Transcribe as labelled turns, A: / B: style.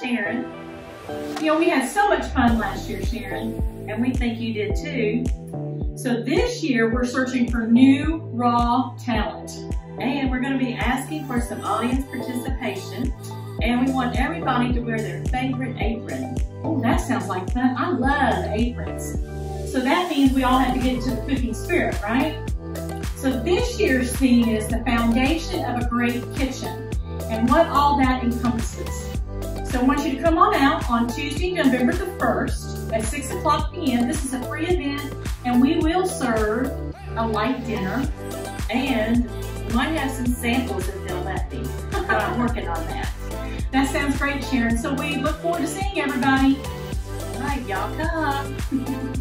A: Sharon. You know, we had so much fun last year, Sharon, and we think you did too. So this year, we're searching for new raw talent. And we're going to be asking for some audience participation. And we want everybody to wear their favorite apron. Oh, that sounds like fun. I love aprons. So that means we all have to get into the cooking spirit, right? So this year's theme is the foundation of a great kitchen and what all that encompasses. So I want you to come on out on Tuesday, November the 1st at 6 o'clock p.m. This is a free event and we will serve a light dinner and we might have some samples if they'll let me. But I'm working on that. That sounds great, Sharon. So we look forward to seeing everybody. All right, y'all come.